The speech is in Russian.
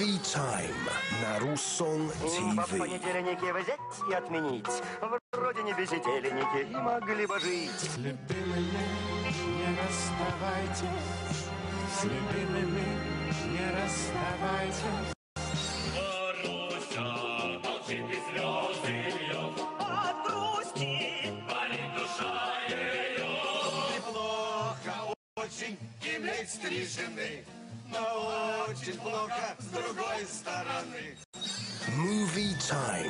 Movie Time на Русон в ТВ. понедельнике взять и отменить. Вроде не бездельники и могли бы жить. С любимыми не расставайтесь, с любимыми не расставайтесь. Неплохо очень иметь три жены, но Movie Time